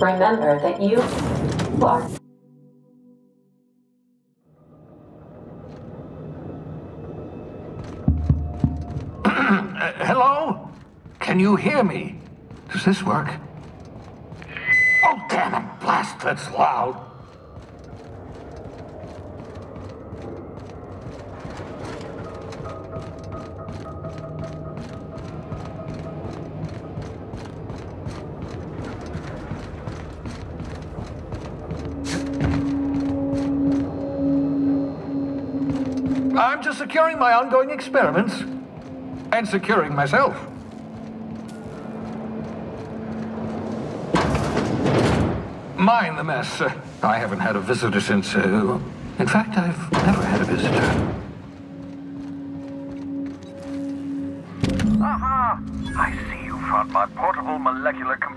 Remember that you are. Hello? Can you hear me? Does this work? Oh, damn it, blast, that's loud. Securing my ongoing experiments and securing myself. Mind the mess. Uh, I haven't had a visitor since. Uh, in fact, I've never had a visitor. Aha! I see you found my portable molecular compression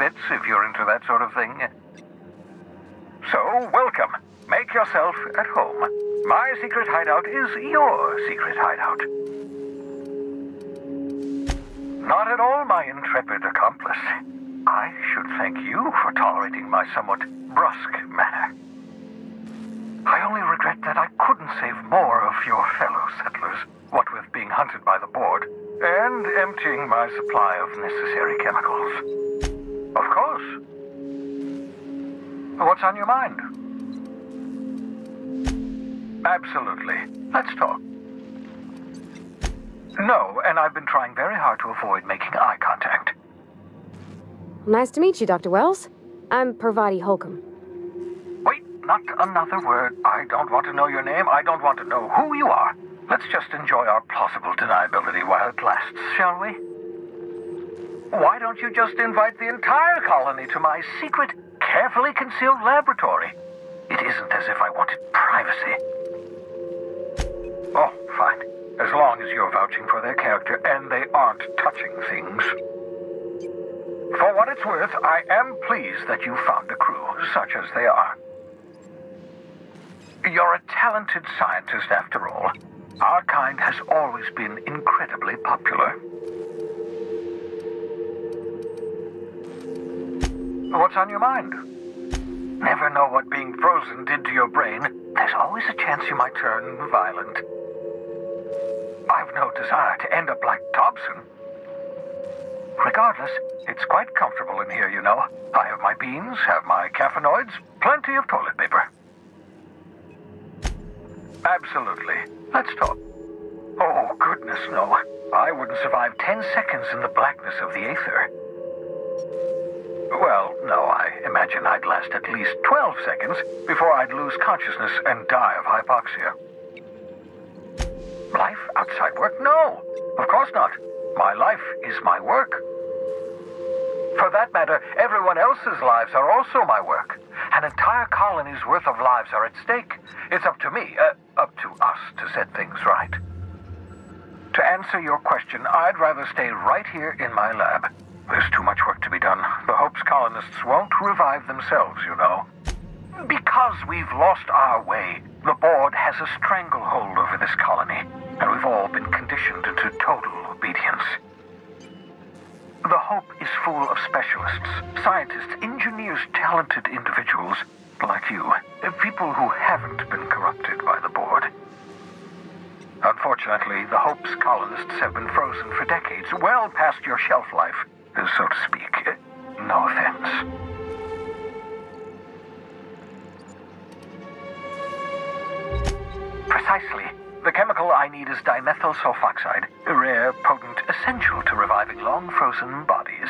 Bits, if you're into that sort of thing. So, welcome. Make yourself at home. My secret hideout is your secret hideout. Not at all, my intrepid accomplice. I should thank you for tolerating my somewhat brusque manner. I only regret that I couldn't save more of your fellow settlers, what with being hunted by the board, and emptying my supply of necessary chemicals. Of course. What's on your mind? Absolutely. Let's talk. No, and I've been trying very hard to avoid making eye contact. Nice to meet you, Dr. Welles. I'm Parvati Holcomb. Wait, not another word. I don't want to know your name. I don't want to know who you are. Let's just enjoy our plausible deniability while it lasts, shall we? Why don't you just invite the entire colony to my secret, carefully concealed laboratory? It isn't as if I wanted privacy. Oh, fine. As long as you're vouching for their character and they aren't touching things. For what it's worth, I am pleased that you found a crew, such as they are. You're a talented scientist after all. Our kind has always been incredibly popular. What's on your mind? Never know what being frozen did to your brain. There's always a chance you might turn violent. I've no desire to end up like Dobson. Regardless, it's quite comfortable in here, you know. I have my beans, have my caffeinoids, plenty of toilet paper. Absolutely. Let's talk. Oh, goodness, no. I wouldn't survive ten seconds in the blackness of the Aether. Well, no, I imagine I'd last at least 12 seconds before I'd lose consciousness and die of hypoxia. Life outside work? No, of course not. My life is my work. For that matter, everyone else's lives are also my work. An entire colony's worth of lives are at stake. It's up to me, uh, up to us, to set things right. To answer your question, I'd rather stay right here in my lab. There's too much work to be done. The Hope's colonists won't revive themselves, you know. Because we've lost our way, the board has a stranglehold over this colony, and we've all been conditioned into total obedience. The Hope is full of specialists, scientists, engineers, talented individuals like you, eh, people who haven't been corrupted by the board. Unfortunately, the Hope's colonists have been frozen for decades, well past your shelf life, so to speak. No offense. Precisely. The chemical I need is dimethyl sulfoxide, a rare, potent, essential to reviving long-frozen bodies.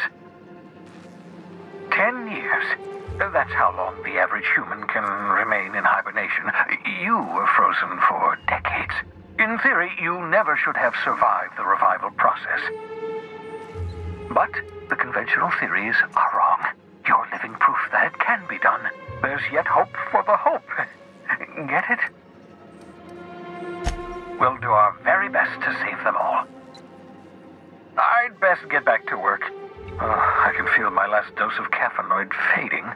Ten years. That's how long the average human can remain in hibernation. You were frozen for decades. In theory, you never should have survived the revival process. But the conventional theories are wrong. You're living proof that it can be done. There's yet hope for the hope. Get it? We'll do our very best to save them all. I'd best get back to work. Oh, I can feel my last dose of caffeinoid fading.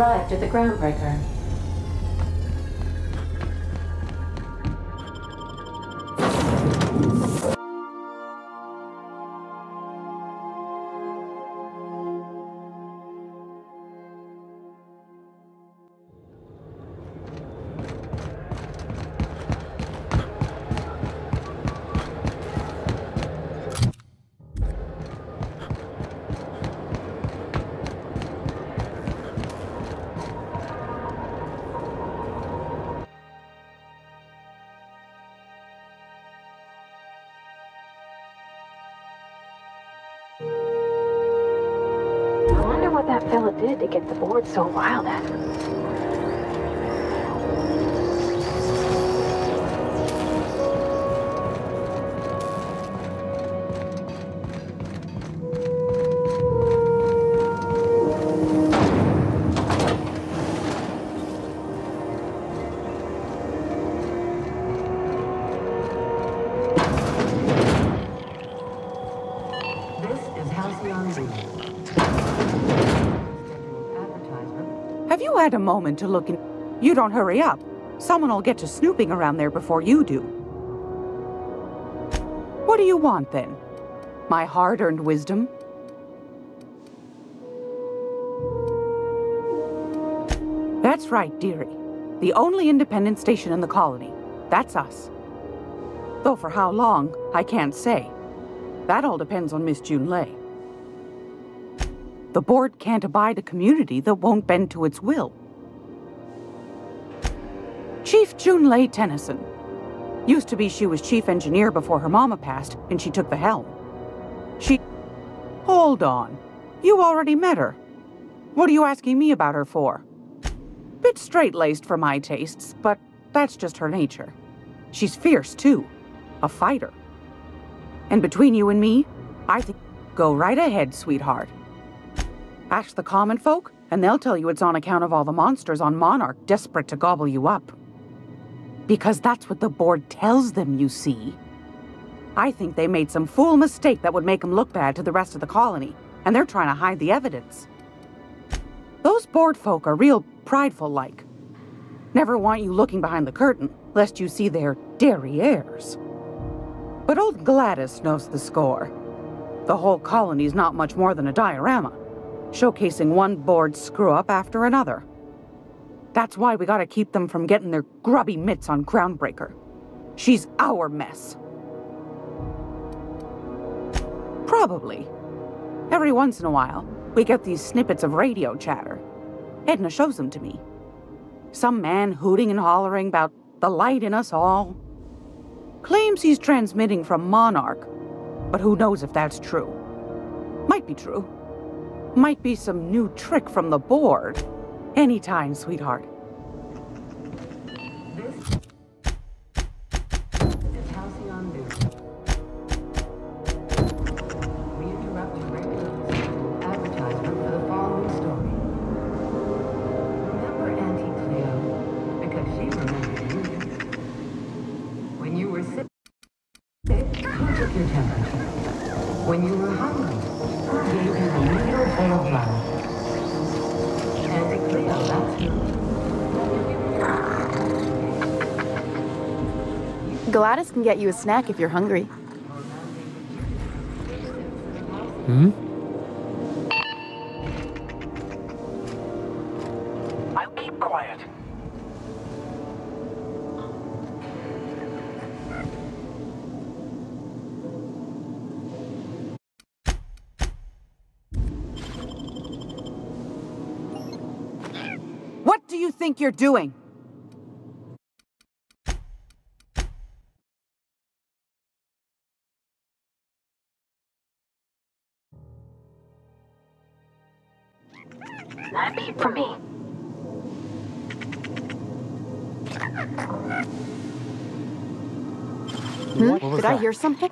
Arrived at the Groundbreaker. Did to get the board so riled at him. Had a moment to look in? You don't hurry up. Someone will get to snooping around there before you do. What do you want then? My hard earned wisdom? That's right, dearie. The only independent station in the colony. That's us. Though for how long, I can't say. That all depends on Miss Junlei. The board can't abide a community that won't bend to its will. Chief Junlei Tennyson. Used to be she was chief engineer before her mama passed and she took the helm. She. Hold on. You already met her. What are you asking me about her for? Bit straight laced for my tastes, but that's just her nature. She's fierce, too. A fighter. And between you and me, I think. Go right ahead, sweetheart. Ask the common folk, and they'll tell you it's on account of all the monsters on Monarch desperate to gobble you up. Because that's what the board tells them, you see. I think they made some fool mistake that would make them look bad to the rest of the colony, and they're trying to hide the evidence. Those board folk are real prideful like. Never want you looking behind the curtain, lest you see their derrieres. But old Gladys knows the score. The whole colony's not much more than a diorama, showcasing one board screw-up after another. That's why we gotta keep them from getting their grubby mitts on Groundbreaker. She's our mess. Probably. Every once in a while, we get these snippets of radio chatter. Edna shows them to me. Some man hooting and hollering about the light in us all. Claims he's transmitting from Monarch, but who knows if that's true. Might be true. Might be some new trick from the board. Anytime, sweetheart. Gladys can get you a snack if you're hungry. Hmm? I'll keep quiet. What do you think you're doing? Hear something?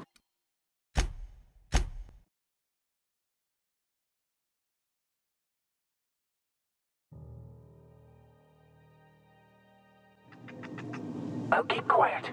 I'll keep quiet.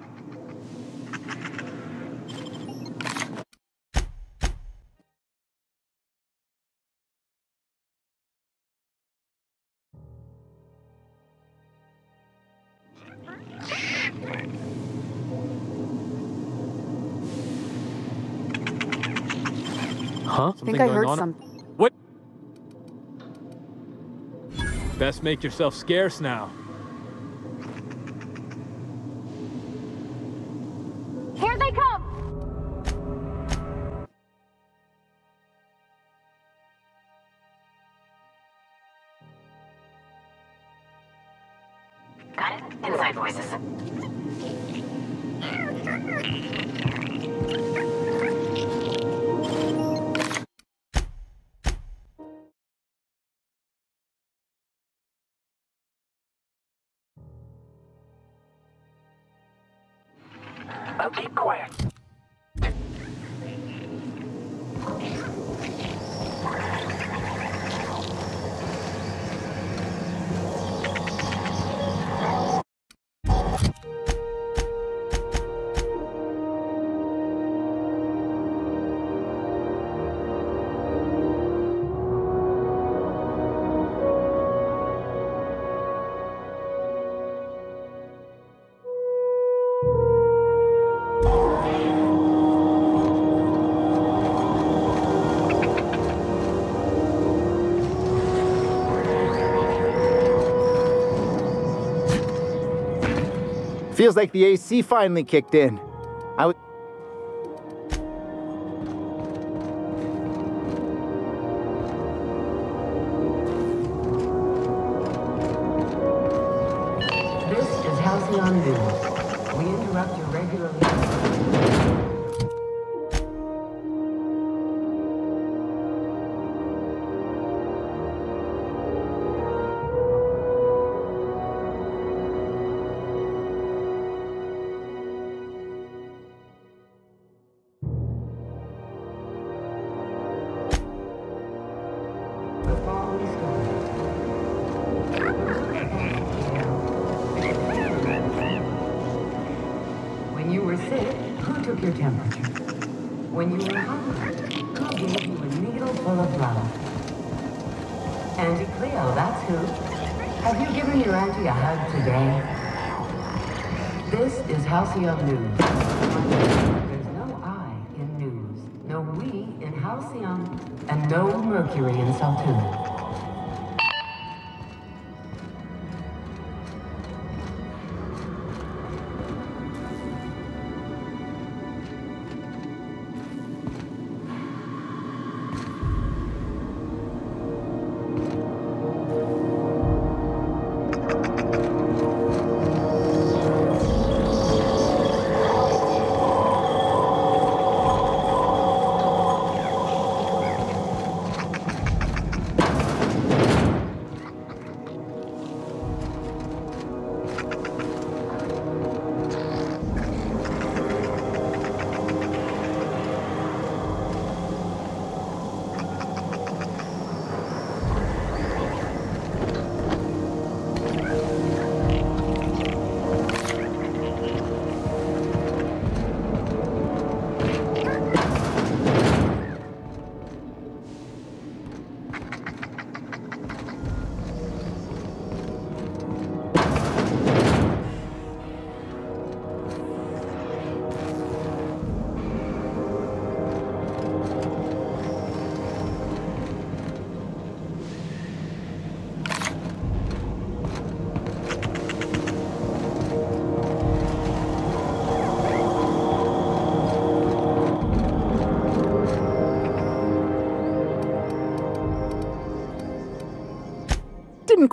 Huh? I think I heard something. What? Best make yourself scarce now. Feels like the AC finally kicked in. I was.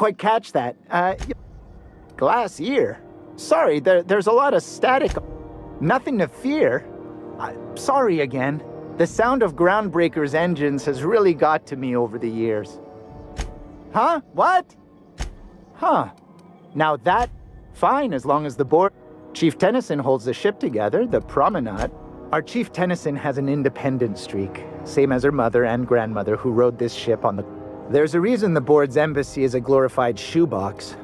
Quite catch that. Uh, glass ear. Sorry, there, there's a lot of static. Nothing to fear. Uh, sorry again. The sound of Groundbreaker's engines has really got to me over the years. Huh? What? Huh. Now that, fine, as long as the board. Chief Tennyson holds the ship together, the Promenade. Our Chief Tennyson has an independent streak, same as her mother and grandmother who rode this ship on the. There's a reason the board's embassy is a glorified shoebox.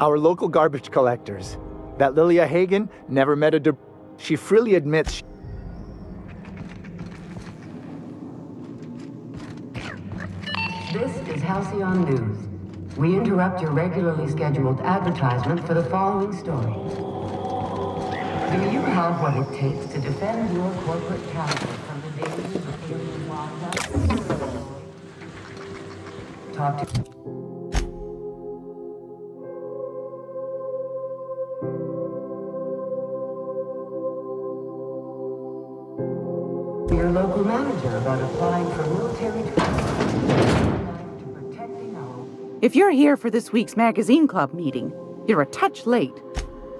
Our local garbage collectors. That Lilia Hagen never met a. De- she freely admits. This is Halcyon News. We interrupt your regularly scheduled advertisement for the following story. Do you have what it takes to defend your corporate capital from the dangers of alien wildlife? Talk to... Your local manager about applying for military training to protecting our If you're here for this week's magazine club meeting, you're a touch late.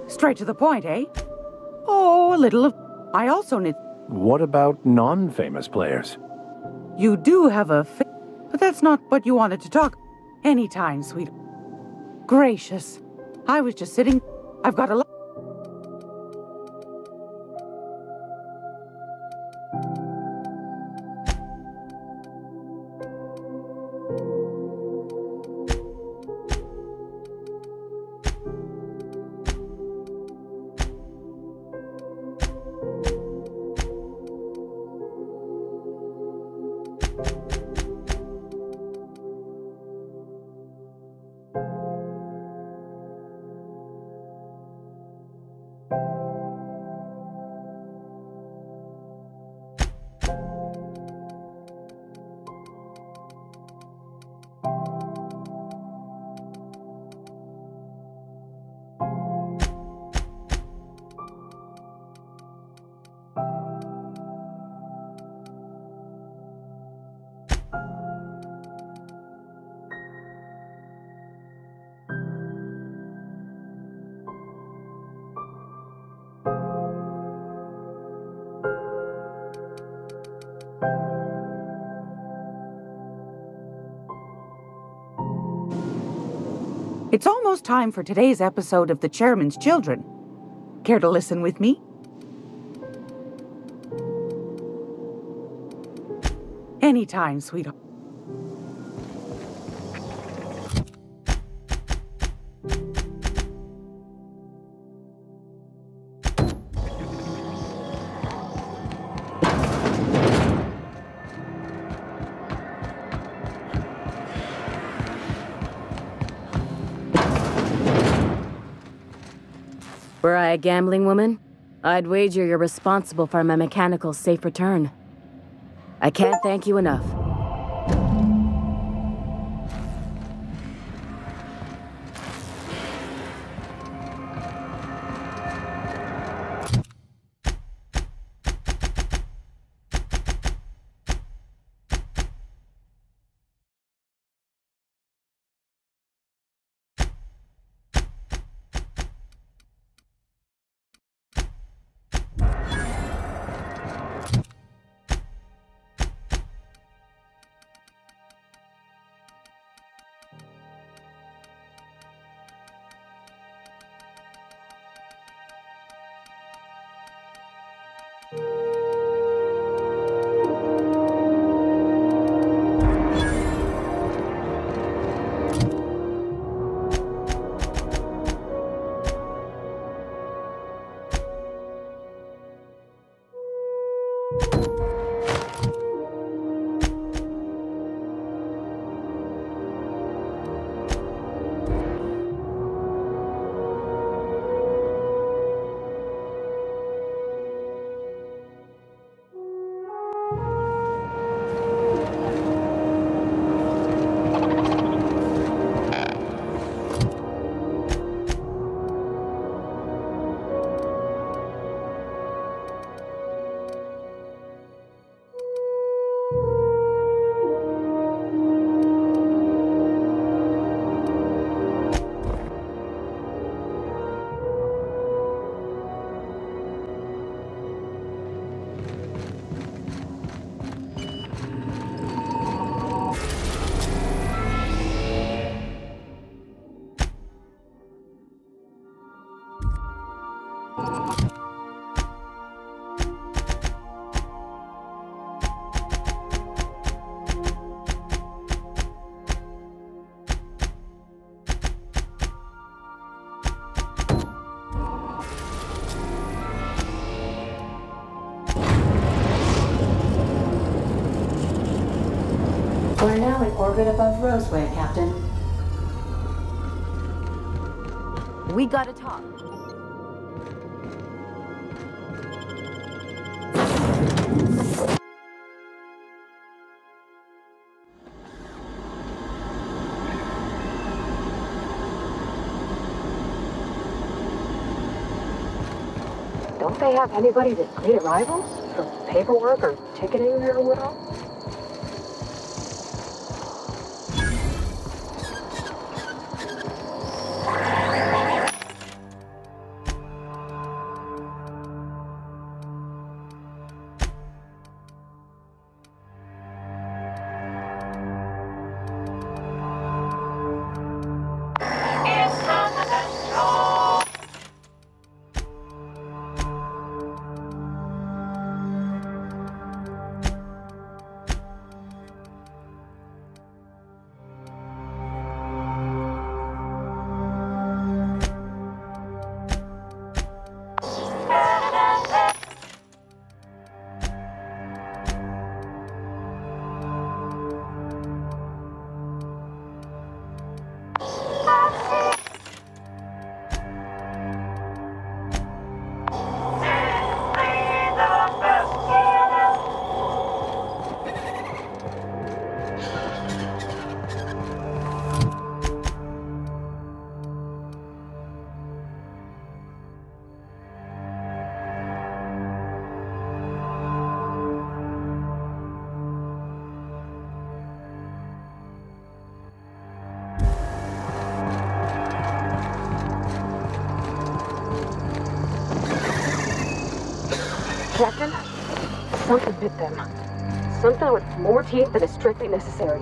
Straight to the point, eh? Oh, a little of. I also need. What about non famous players? You do have a. But that's not what you wanted to talk. Anytime, sweet. Gracious. I was just sitting. I've got a. lot. It's almost time for today's episode of The Chairman's Children. Care to listen with me? Anytime, sweetheart. Gambling woman, I'd wager you're responsible for my mechanical safe return. I can't thank you enough. Orbit above Roseway, Captain. We gotta talk. Don't they have anybody to greet arrivals? For paperwork or ticketing or what more teeth than strictly necessary.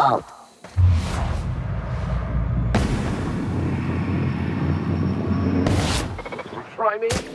Oh! Try me.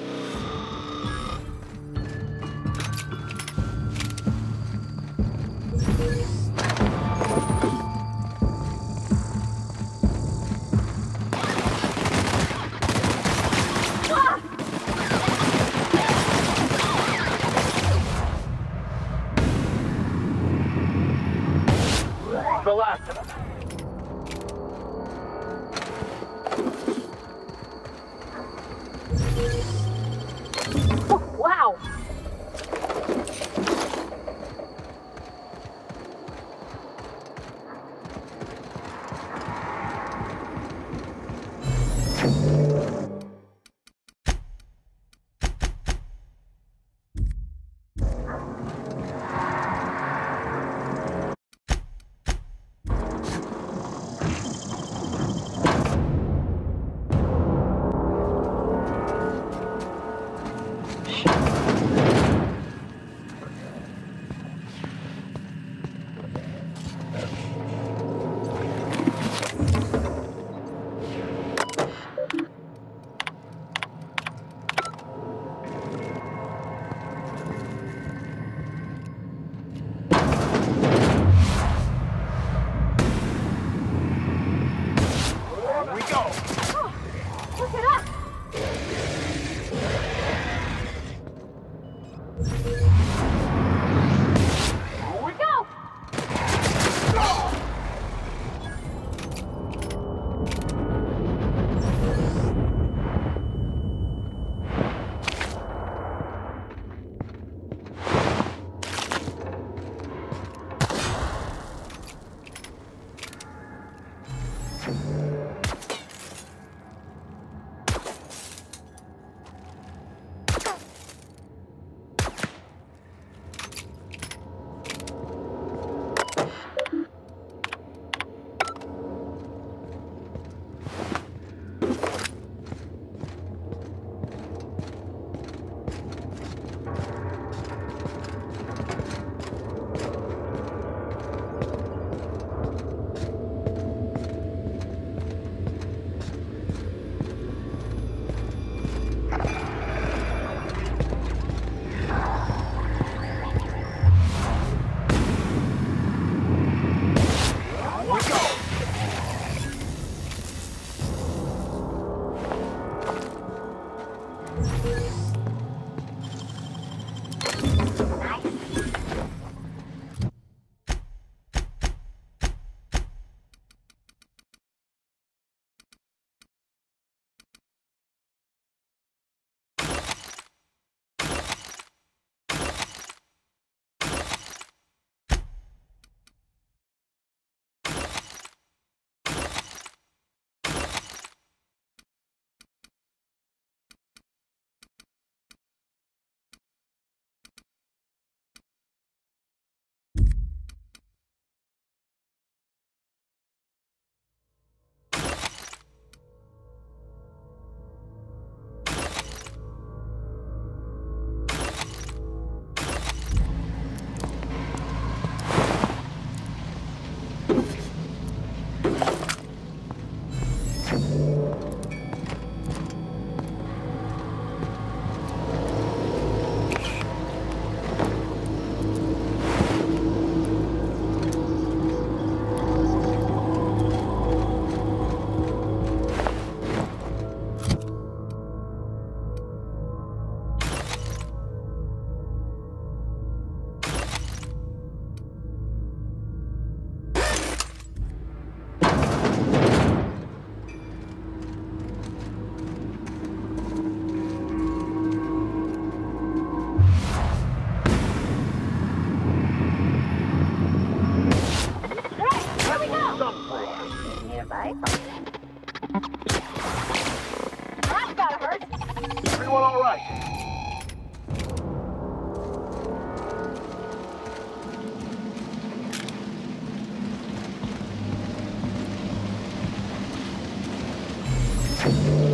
Handled beautifully.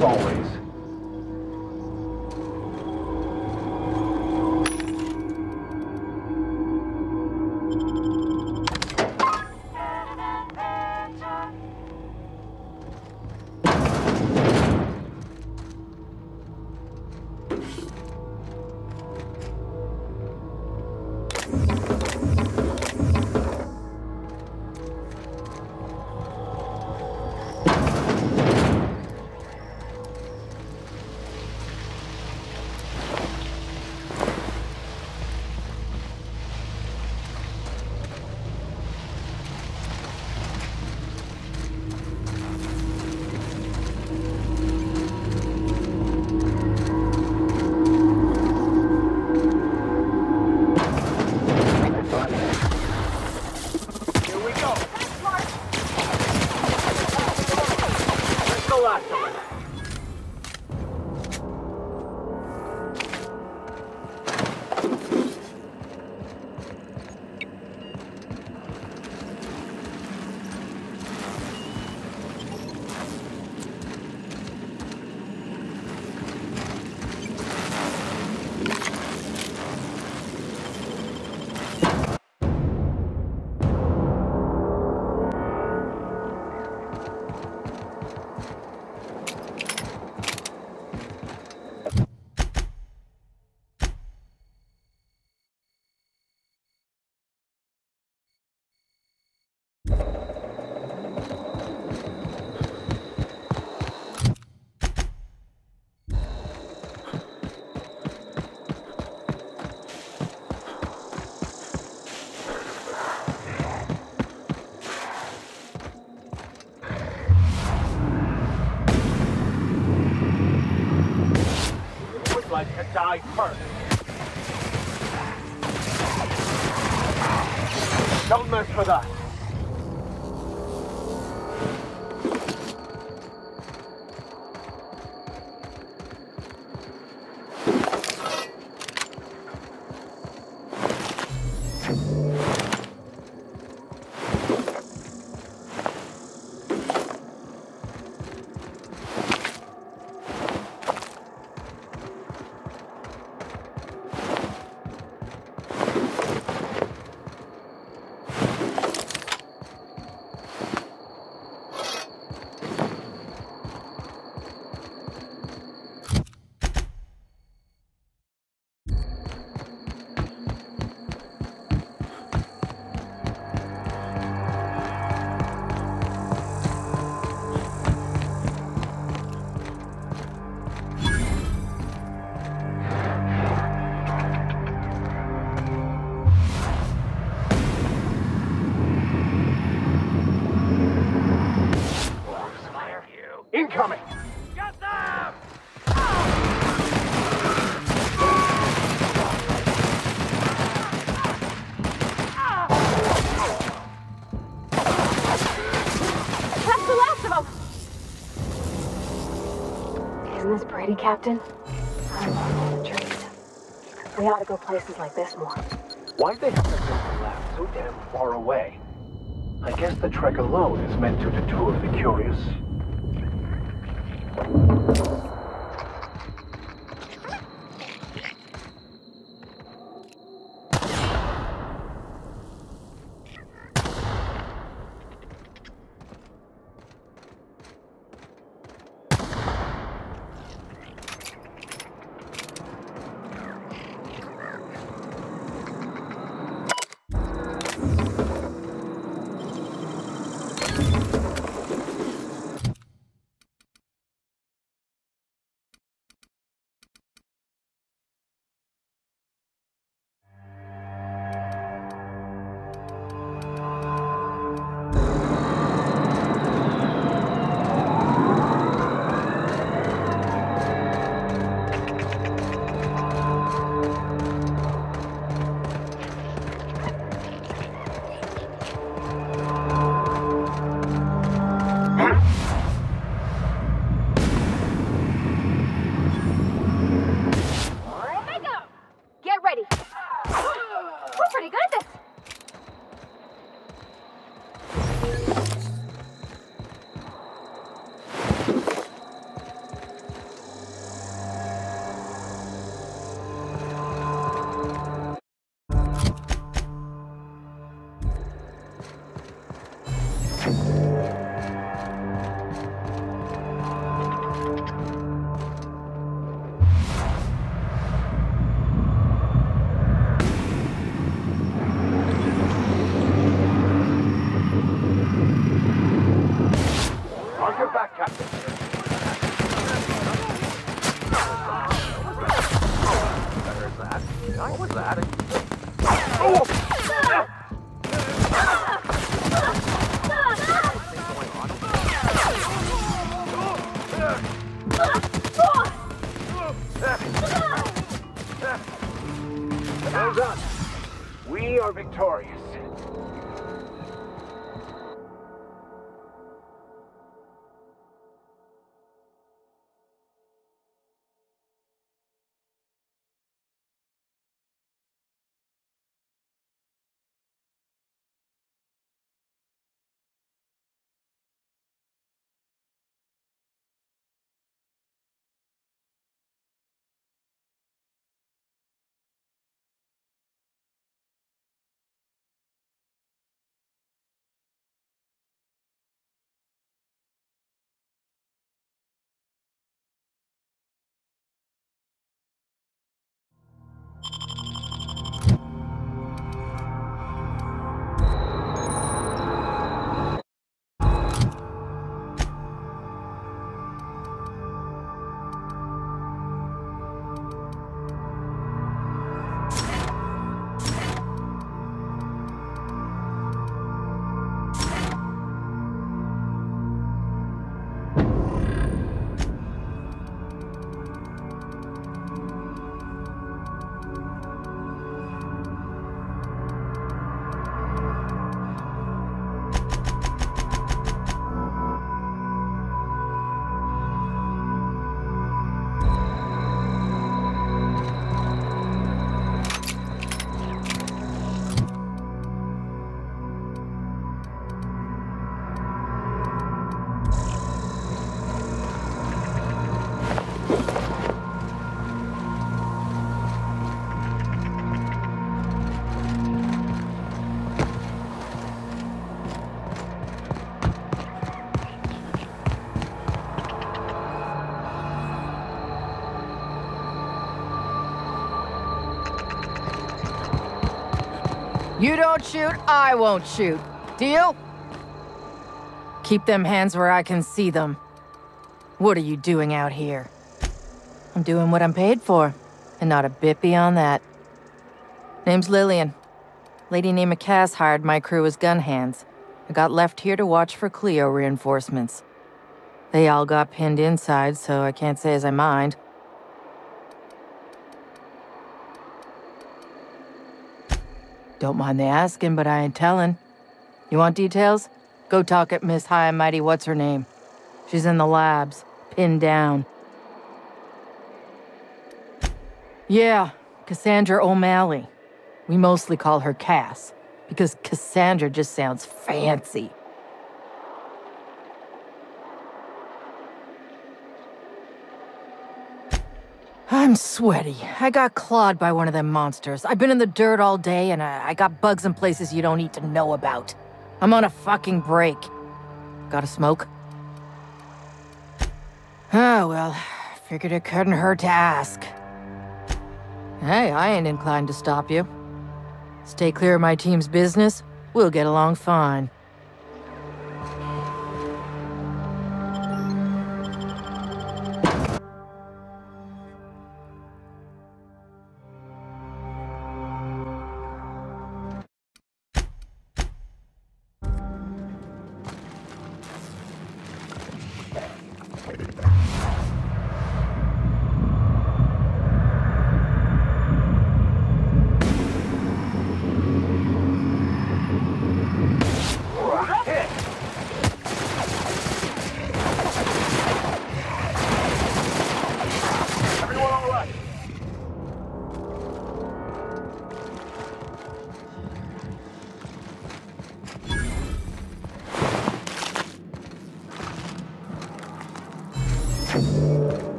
Impressive as die first. Don't mess with us. Captain? We ought to go places like this more. Why'd they have to build the lab so damn far away? I guess the trek alone is meant to deter the curious. You don't shoot, I won't shoot. Deal? Keep them hands where I can see them. What are you doing out here? I'm doing what I'm paid for, and not a bit beyond that. Name's Lillian. Lady named Cass hired my crew as gun hands. I got left here to watch for Cleo reinforcements. They all got pinned inside, so I can't say as I mind. Don't mind the asking, but I ain't telling. You want details? Go talk at Miss High and Mighty What's Her Name. She's in the labs, pinned down. Yeah, Cassandra O'Malley. We mostly call her Cass, because Cassandra just sounds fancy. I'm sweaty. I got clawed by one of them monsters. I've been in the dirt all day, and I, I got bugs in places you don't need to know about. I'm on a fucking break. Got a smoke? Oh, well, figured it couldn't hurt to ask. Hey, I ain't inclined to stop you. Stay clear of my team's business, we'll get along fine.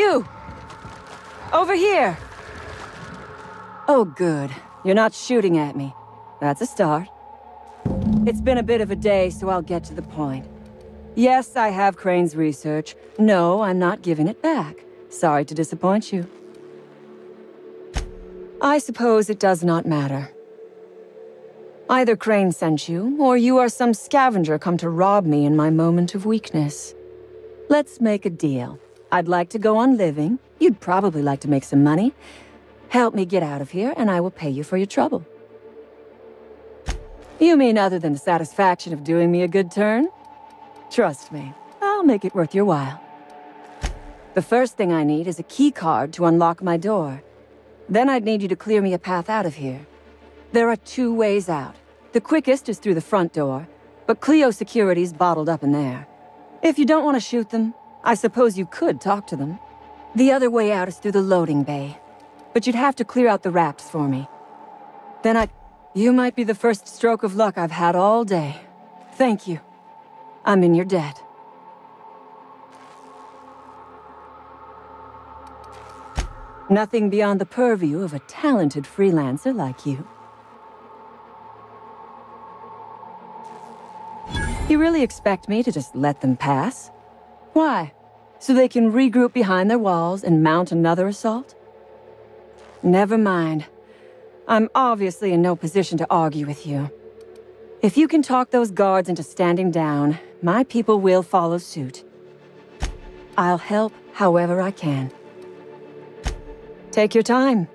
You! Over here! Oh, good. You're not shooting at me. That's a start. It's been a bit of a day, so I'll get to the point. Yes, I have Crane's research. No, I'm not giving it back. Sorry to disappoint you. I suppose it does not matter. Either Crane sent you, or you are some scavenger come to rob me in my moment of weakness. Let's make a deal. I'd like to go on living. You'd probably like to make some money. Help me get out of here, and I will pay you for your trouble. You mean other than the satisfaction of doing me a good turn? Trust me, I'll make it worth your while. The first thing I need is a key card to unlock my door. Then I'd need you to clear me a path out of here. There are two ways out. The quickest is through the front door, but Cleo security's bottled up in there. If you don't want to shoot them, I suppose you could talk to them. The other way out is through the loading bay, but you'd have to clear out the rafts for me. Then I... You might be the first stroke of luck I've had all day. Thank you. I'm in your debt. Nothing beyond the purview of a talented freelancer like you. You really expect me to just let them pass? Why? So they can regroup behind their walls and mount another assault? Never mind. I'm obviously in no position to argue with you. If you can talk those guards into standing down, my people will follow suit. I'll help however I can. Take your time.